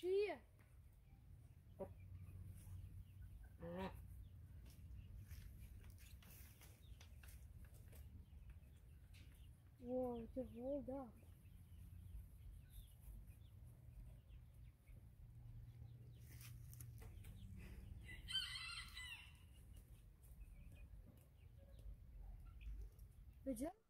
she? Whoa, just rolled up. Good job.